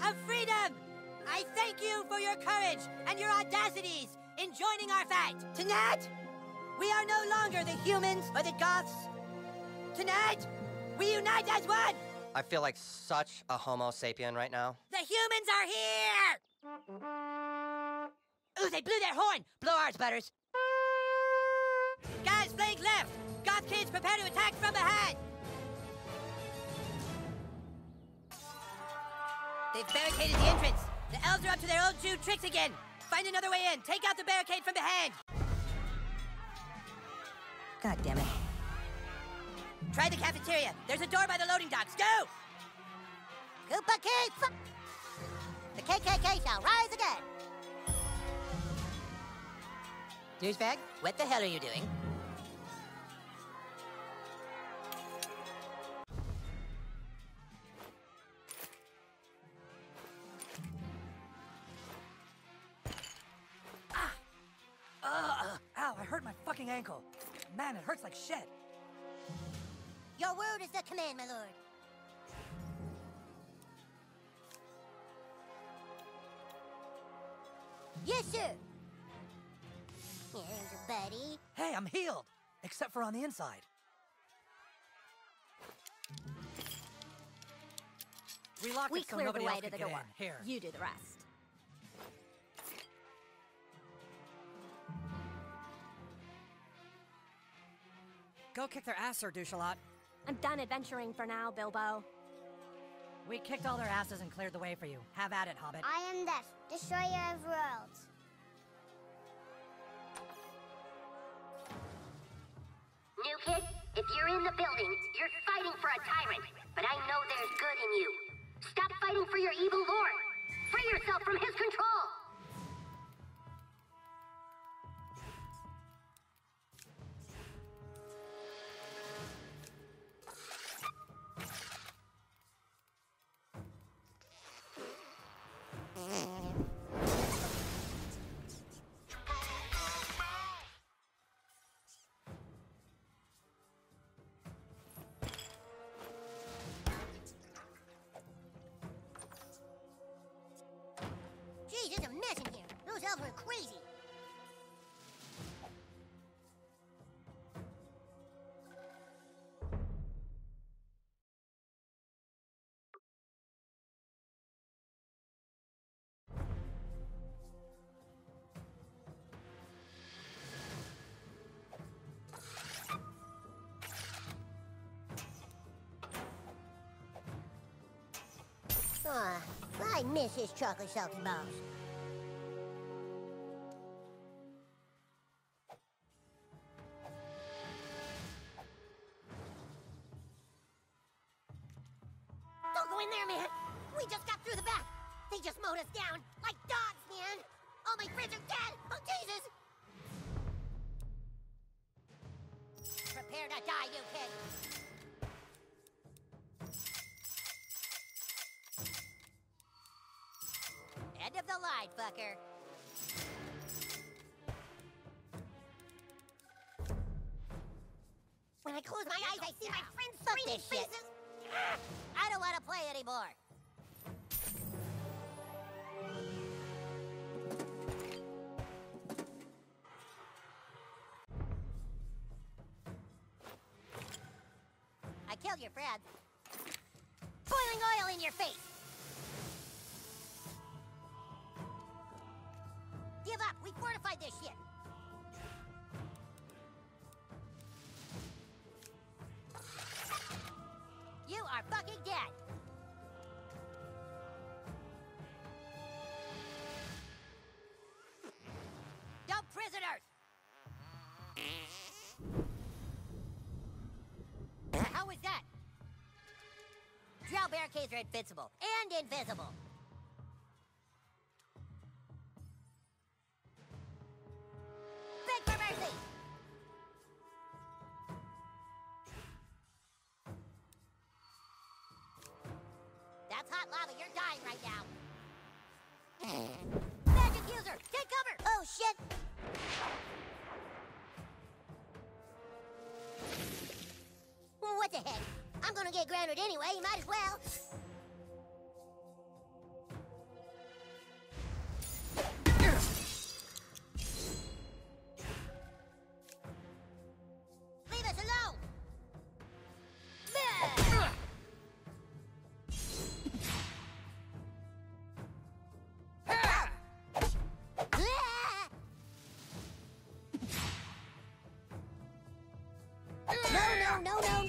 Defenders of freedom! I thank you for your courage and your audacities in joining our fight. Tonight, we are no longer the humans or the goths. Tonight, we unite as one! I feel like such a homo sapien right now. The humans are here! Ooh, they blew their horn! Blow ours, Butters. Guys, flank left! Goth kids, prepare to attack from behind! They've barricaded the entrance. The elves are up to their old Jew tricks again. Find another way in. Take out the barricade from behind. God damn it. Try the cafeteria. There's a door by the loading docks. Go! Kupa Keep! The KKK shall rise again! Douchebag, what the hell are you doing? Hurt my fucking ankle. Man, it hurts like shit. Your word is the command, my lord. Yes, sir. Here's your buddy. Hey, I'm healed. Except for on the inside. Relock We it so cleared the nobody way to the door. Here. You do the rest. Go kick their ass, Sir Douchalot. I'm done adventuring for now, Bilbo. We kicked all their asses and cleared the way for you. Have at it, Hobbit. I am Death, destroyer of worlds. New kid, if you're in the building, you're fighting for a tyrant. But I know there's good in you. Stop fighting for your evil lord. Free yourself from his control. His chocolate salty balls. I killed your friend. Boiling oil in your face. Barricades are invincible and invisible. Beg for mercy! That's hot lava. You're dying right now. Magic user, take cover! Oh, shit! What the heck? I'm gonna get grounded anyway, You might as well. No, no,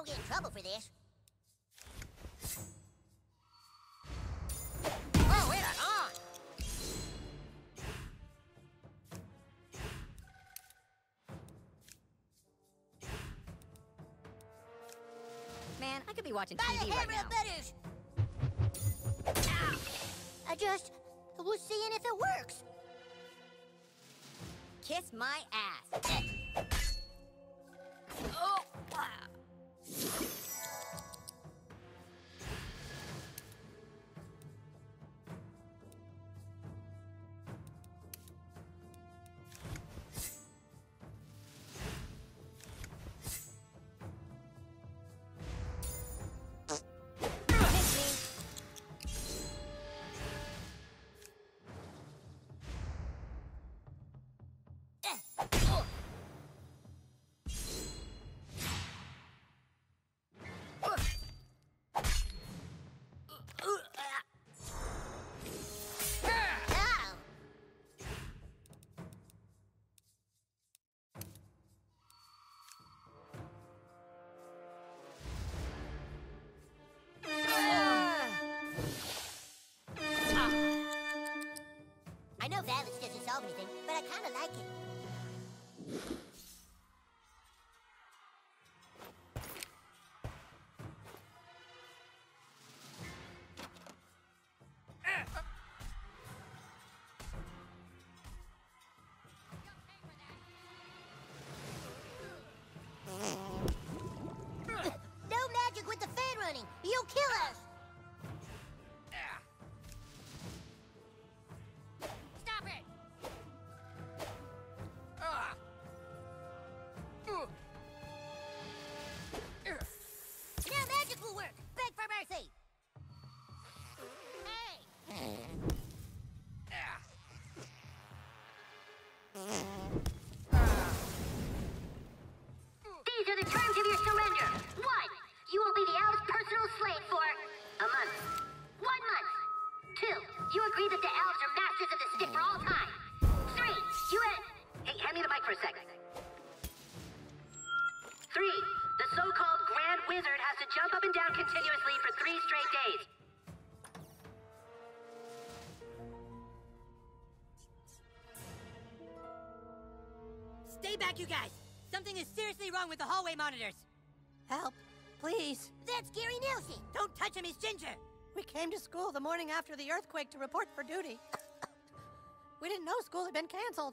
don't get in trouble for this. Oh, it on! Man, I could be watching By the TV right now. butters! I just was seeing if it works. Kiss my ass. I doesn't solve anything, but I kind of like it. That the Owls are masters of the stick for all time. Three, you had... Hey, hand me the mic for a second. Three, the so-called Grand Wizard has to jump up and down continuously for three straight days. Stay back, you guys! Something is seriously wrong with the hallway monitors. Help, please. That's Gary Nelson. Don't touch him, he's Ginger. We came to school the morning after the earthquake to report for duty. we didn't know school had been canceled.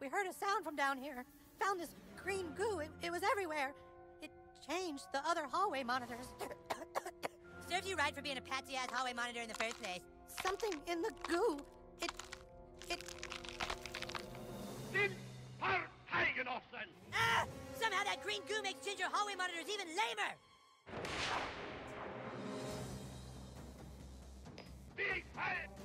we heard a sound from down here. Found this green goo. It, it was everywhere. It changed the other hallway monitors. Serves you right for being a patsy ass hallway monitor in the first place. Something in the goo. It. It. Den Verteidigenossen! Ah! Somehow that green goo makes Ginger hallway monitors even lamer! Die Fall!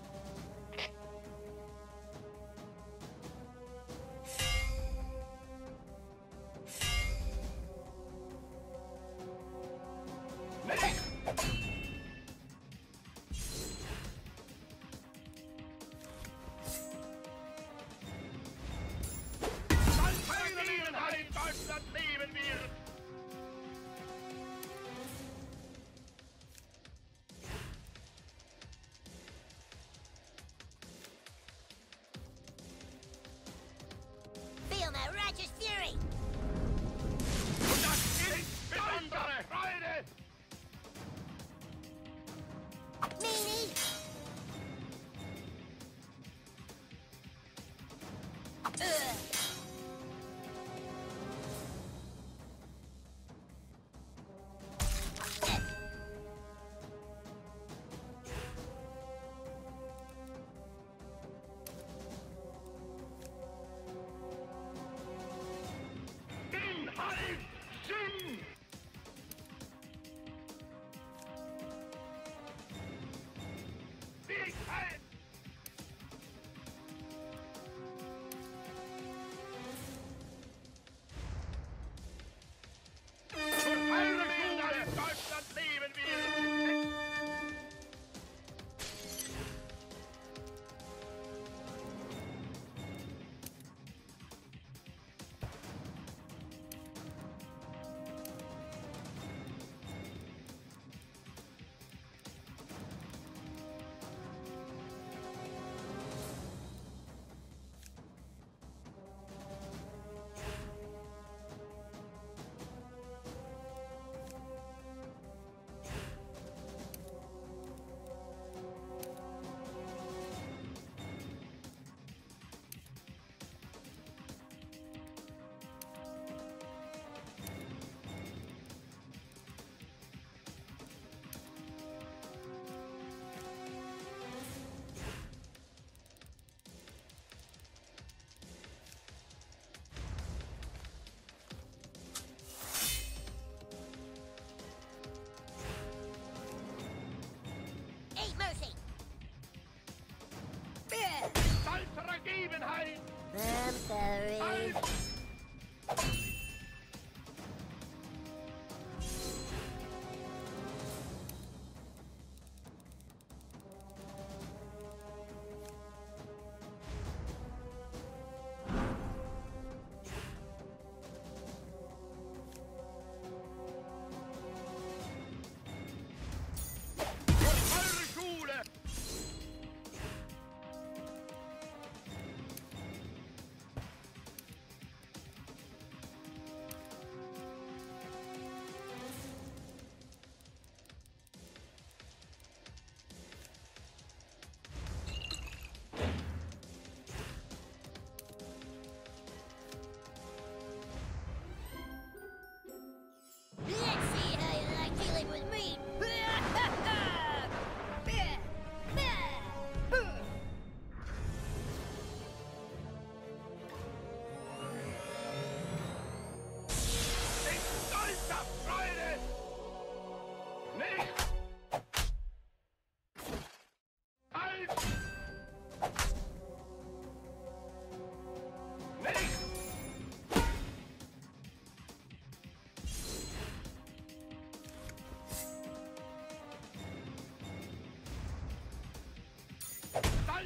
Vergebenheit! I'm sorry. Halt!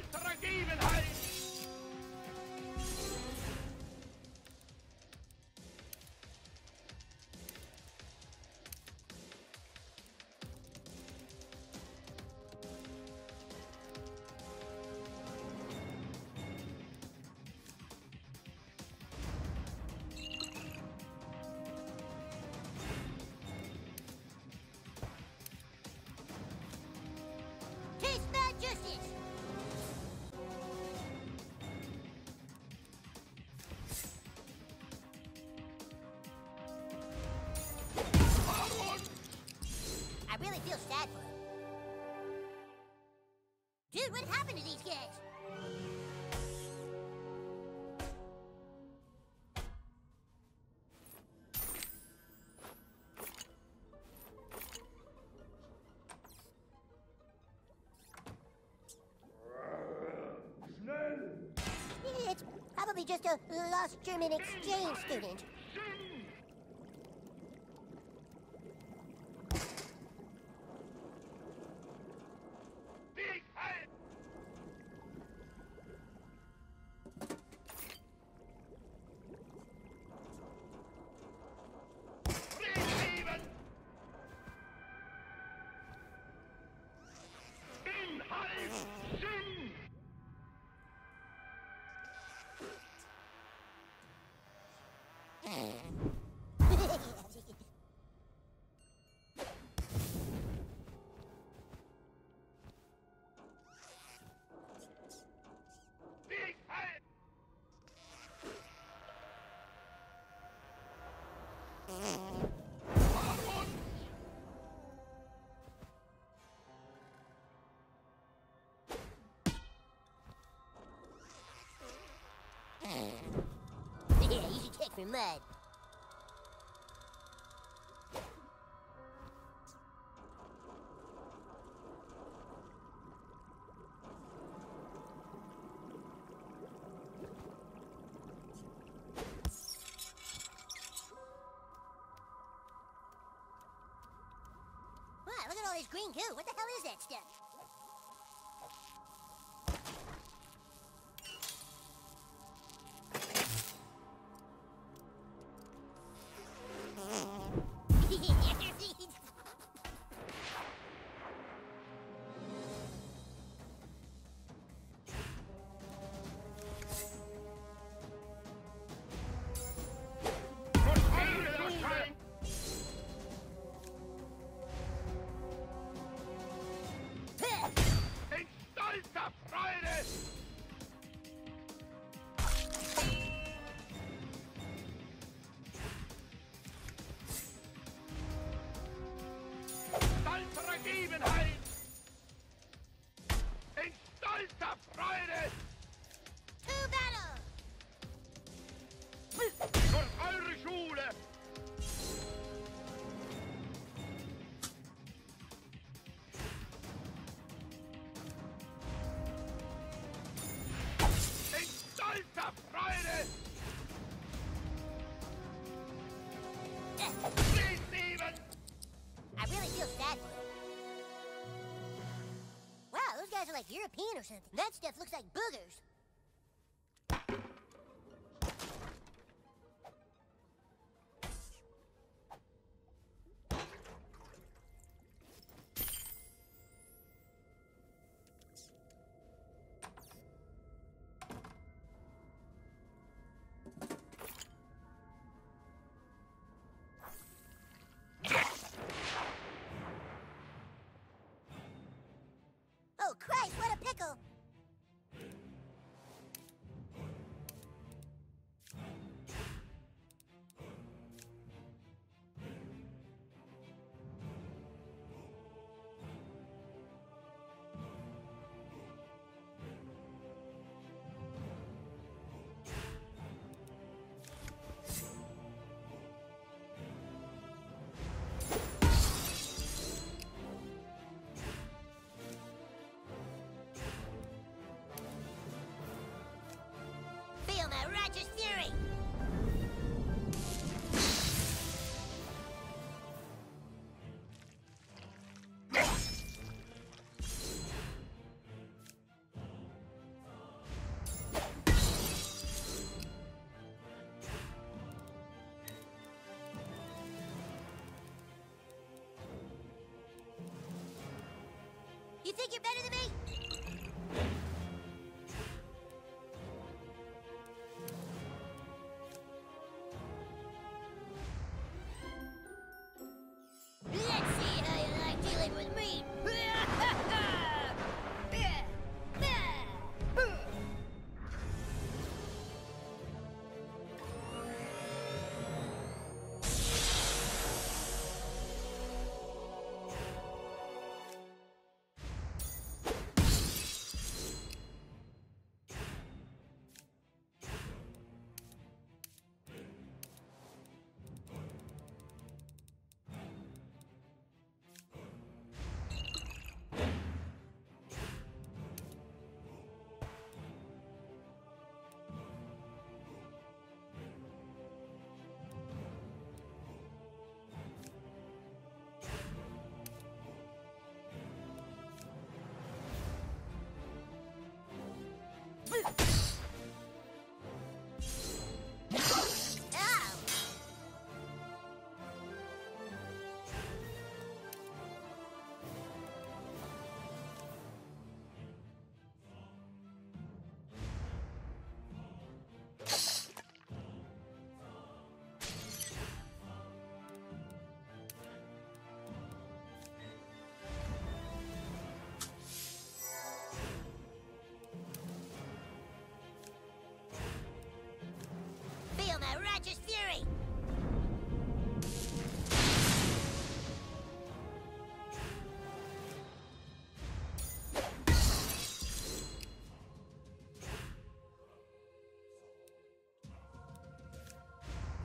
Stolzer Ergebenheit! Feel sad for him. Dude, what happened to these guys? It's probably just a lost German exchange student. All this green goo. What the hell is that stuff? European or something. That stuff looks like boogers. You think you're better than me?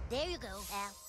There you go, Al.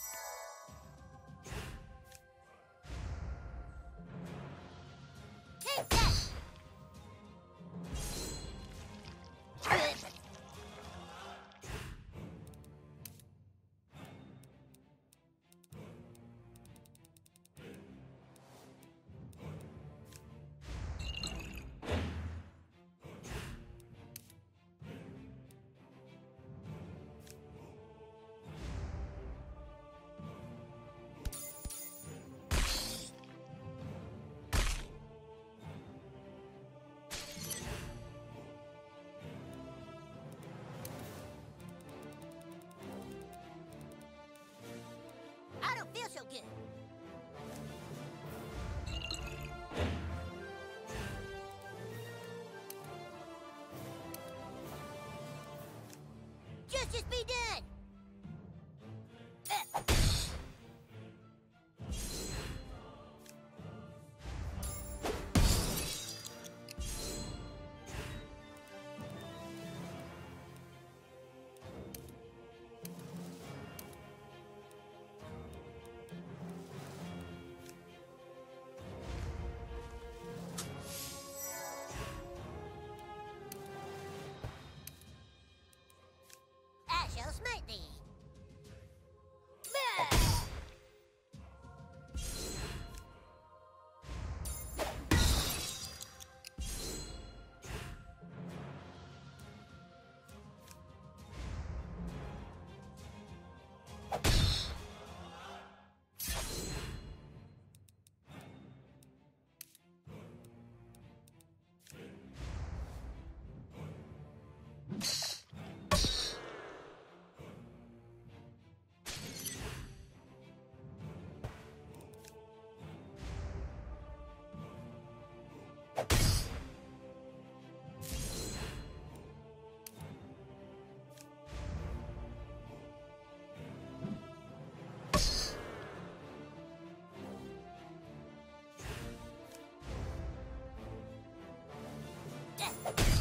Justice be done! Yeah.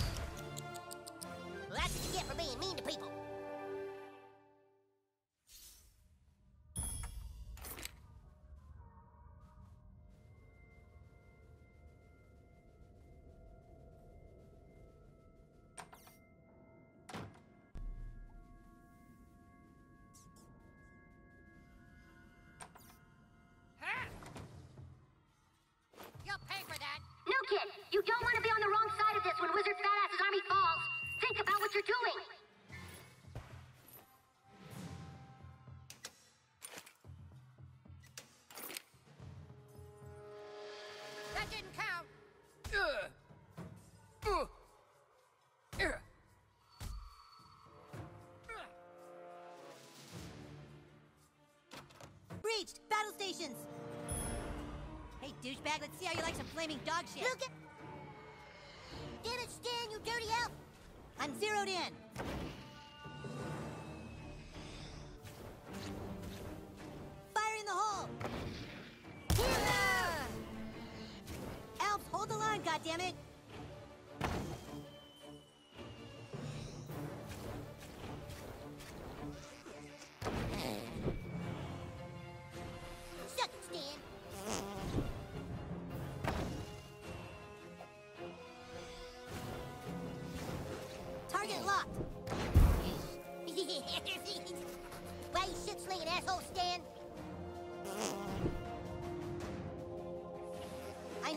Stations! Hey, douchebag, let's see how you like some flaming dog shit. Look at. Get it, Stan, you dirty elf. I'm zeroed in.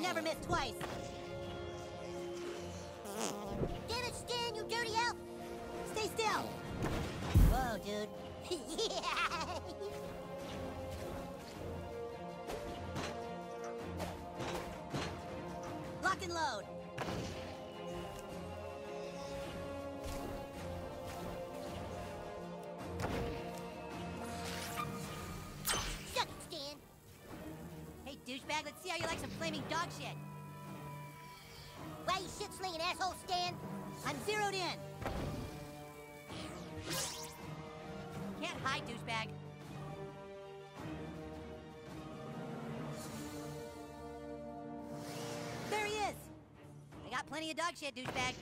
Never miss twice. Get it, Stan, you dirty elf. Stay still! Whoa, dude. yeah. Douchebag, let's see how you like some flaming dog shit. Why you shit slinging asshole, Stan? I'm zeroed in. Can't hide, douchebag. There he is. I got plenty of dog shit, douchebag.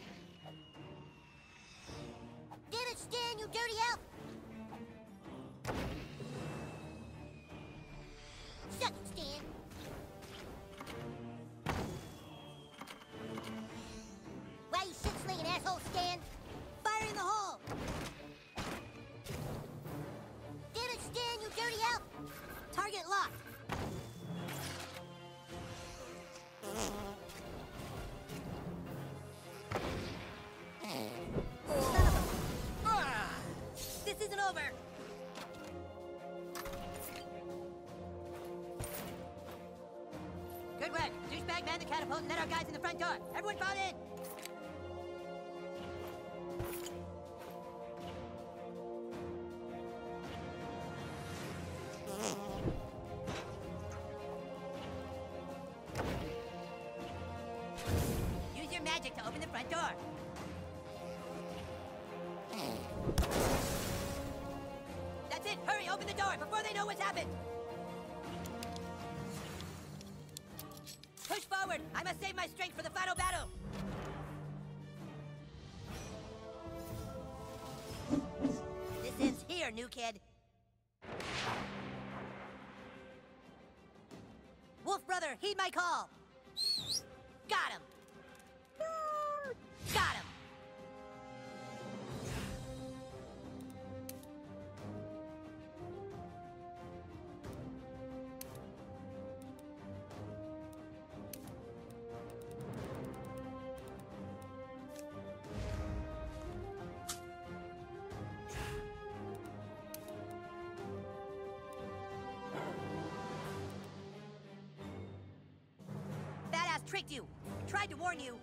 Man the catapult and let our guys in the front door. Everyone fall in. Heed my call. Tricked you. Tried to warn you.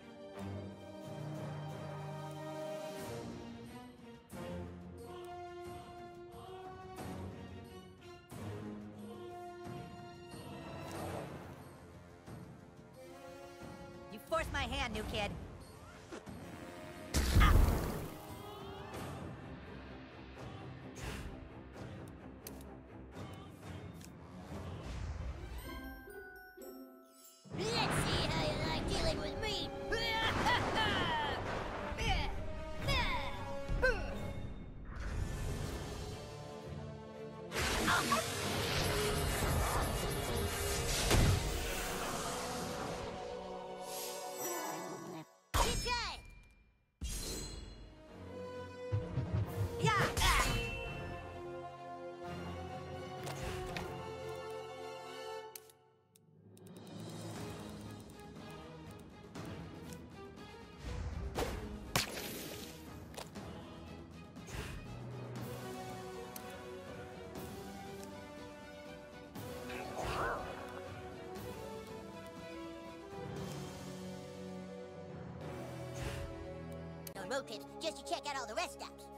Just to check out all the rest stops.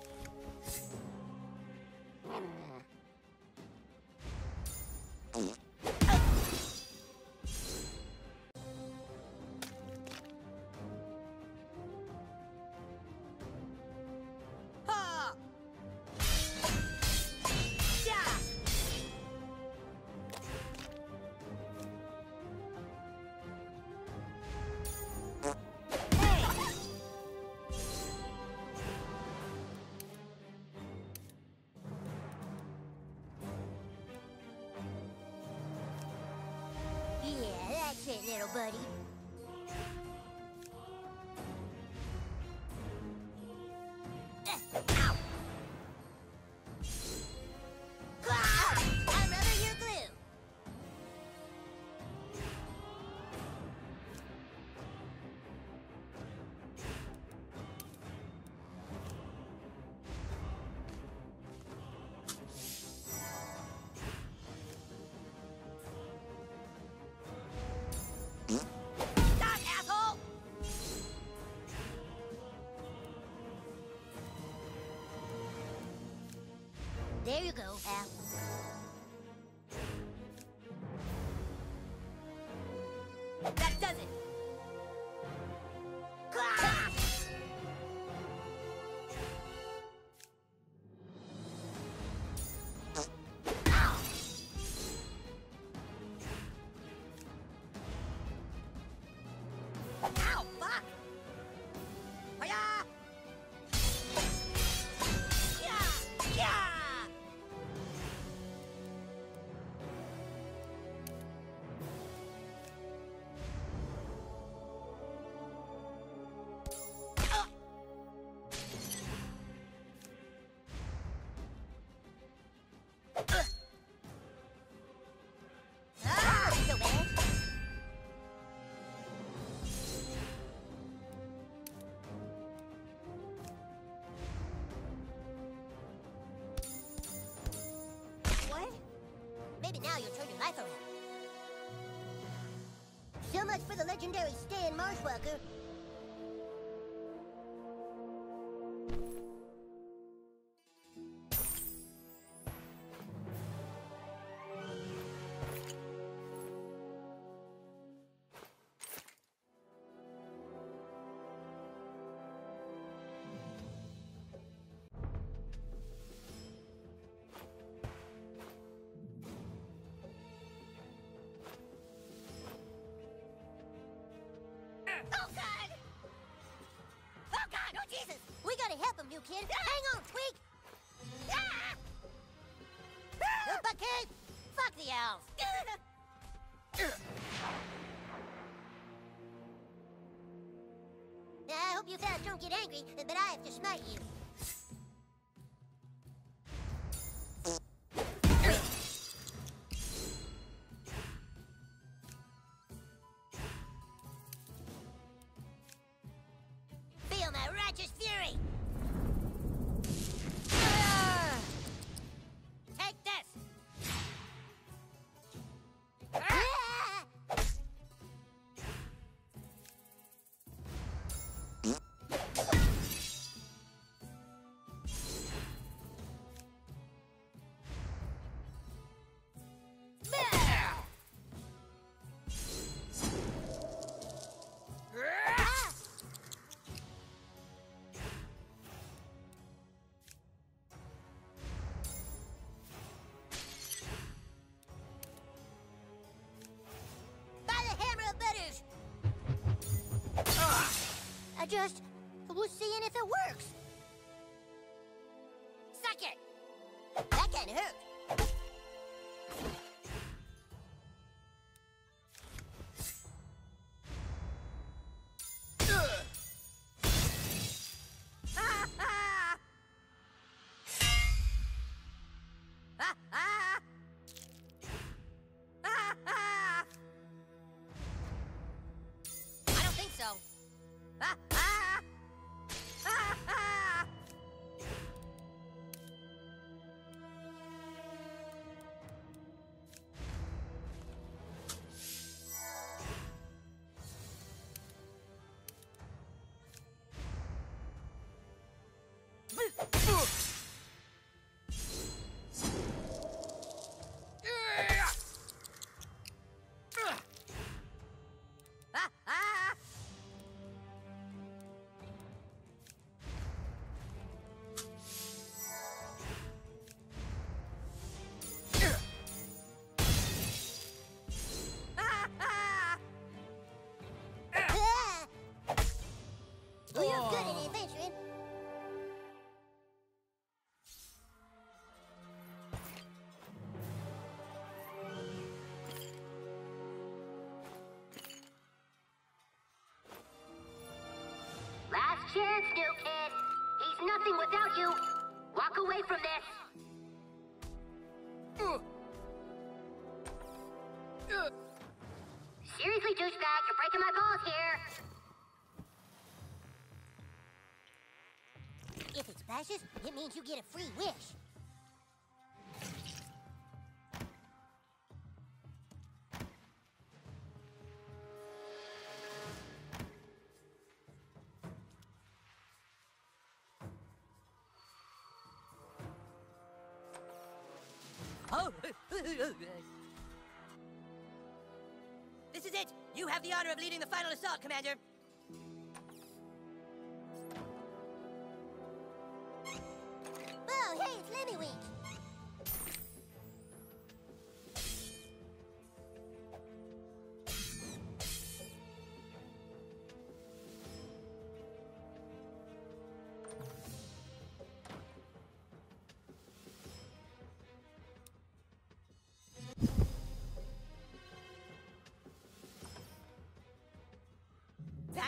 There you go, Al. Now you'll turn your life around. So much for the legendary Stan Marshwalker. Jesus! We gotta help him, new kid. Hang on, Tweek! Ah! Ah! Buckhead! Fuck the elves! I hope you guys don't get angry, but I have to smite you. I just seeing if it works. Chance, new kid. He's nothing without you. Walk away from this. Seriously, douchebag, you're breaking my balls here. If it splashes, it means you get a free wish. This is it! You have the honor of leading the final assault, Commander!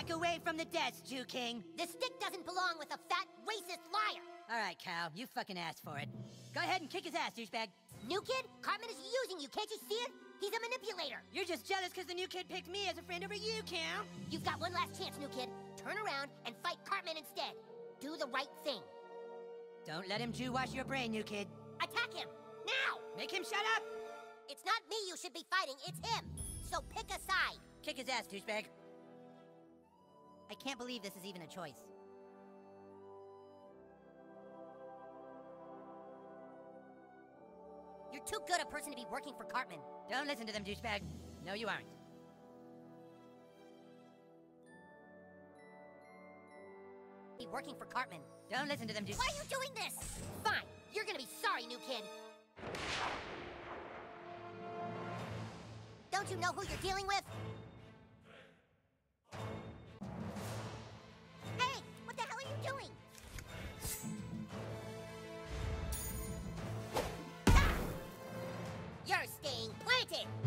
Back away from the desk, Jew King! The stick doesn't belong with a fat, racist liar. Alright, Kyle, you fucking asked for it. Go ahead and kick his ass, douchebag. New kid, Cartman is using you. Can't you see it? He's a manipulator. You're just jealous because the new kid picked me as a friend over you, Kyle. You've got one last chance, new kid. Turn around and fight Cartman instead. Do the right thing. Don't let him Jew wash your brain, new kid. Attack him! Now! Make him shut up! It's not me you should be fighting, it's him. So pick a side. Kick his ass, douchebag. I can't believe this is even a choice. You're too good a person to be working for Cartman. Don't listen to them, douchebag. No, you aren't. Be working for Cartman. Don't listen to them, douchebag. Why are you doing this? Fine. You're gonna be sorry, new kid. Don't you know who you're dealing with? Staying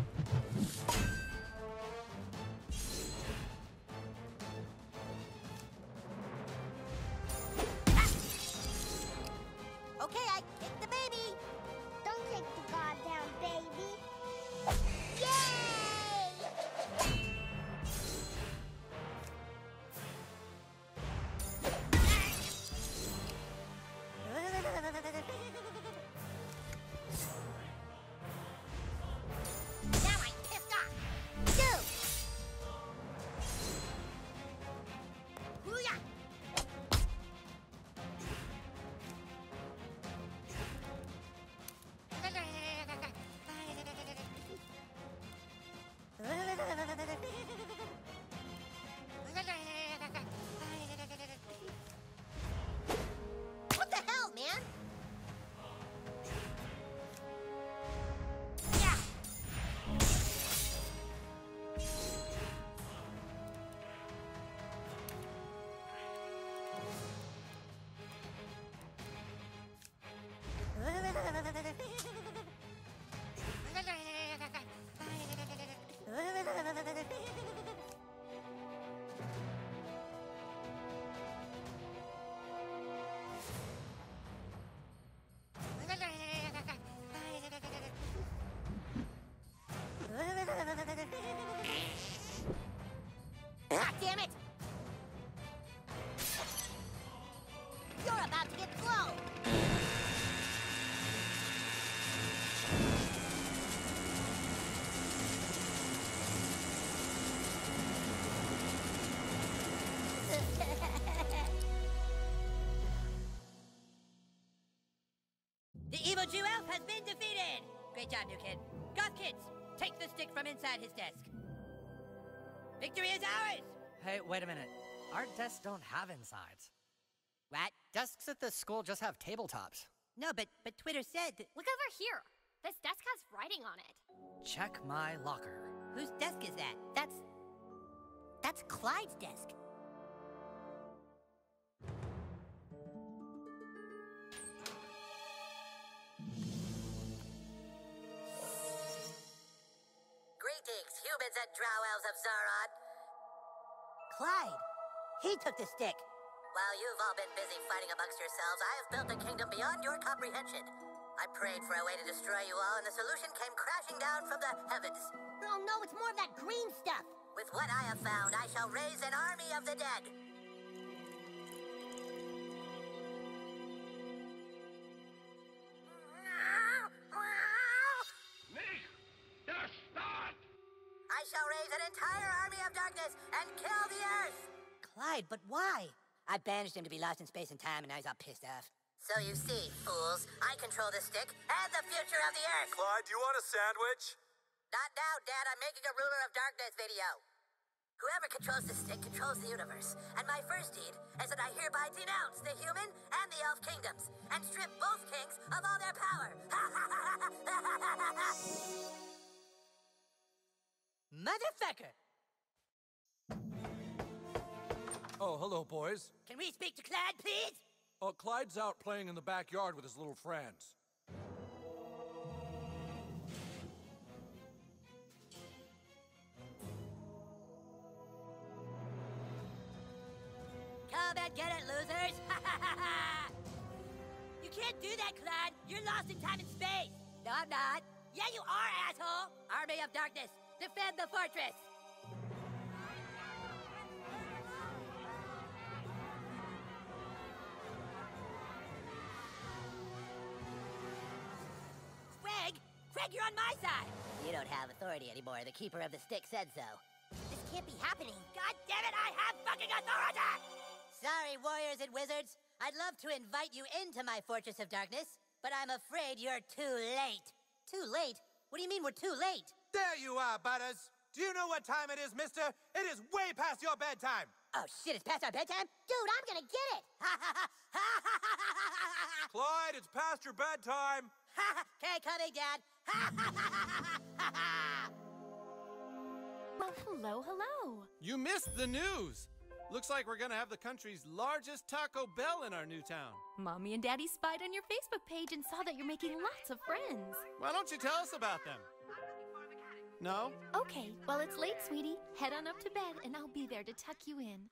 job, new kid. Goth kids, take the stick from inside his desk. Victory is ours! Hey, wait a minute. Our desks don't have insides. What? Desks at this school just have tabletops. No, but but Twitter said that. Look over here. This desk has writing on it. Check my locker. Whose desk is that? That's. That's Clyde's desk. Humans and drow elves of Zaron. Clyde, he took the stick. While you've all been busy fighting amongst yourselves, I have built a kingdom beyond your comprehension. I prayed for a way to destroy you all, and the solution came crashing down from the heavens. Oh no, it's more of that green stuff. With what I have found, I shall raise an army of the dead. Clyde, but why? I banished him to be lost in space and time, and now he's all pissed off. So you see, fools, I control the stick and the future of the earth! Clyde, do you want a sandwich? Not now, Dad. I'm making a Ruler of Darkness video. Whoever controls the stick controls the universe. And my first deed is that I hereby denounce the human and the elf kingdoms and strip both kings of all their power. Motherfucker! Oh, hello, boys. Can we speak to Clyde, please? Oh, Clyde's out playing in the backyard with his little friends. Come and get it, losers! you can't do that, Clyde! You're lost in time and space! No, I'm not. Yeah, you are, asshole! Army of Darkness, defend the fortress! Greg! You're on my side! you don't have authority anymore. The keeper of the stick said so. This can't be happening. God damn it, I have fucking authority! Sorry, warriors and wizards. I'd love to invite you into my Fortress of Darkness, but I'm afraid you're too late. Too late? What do you mean we're too late? There you are, Butters. Do you know what time it is, mister? It is way past your bedtime. Oh shit, it's past our bedtime? Dude, I'm gonna get it. Clyde, it's past your bedtime. Okay, coming, Dad. Well, hello, hello. You missed the news. Looks like we're gonna have the country's largest Taco Bell in our new town. Mommy and Daddy spied on your Facebook page and saw that you're making lots of friends. Why don't you tell us about them? No? Okay, well, it's late, sweetie. Head on up to bed, and I'll be there to tuck you in.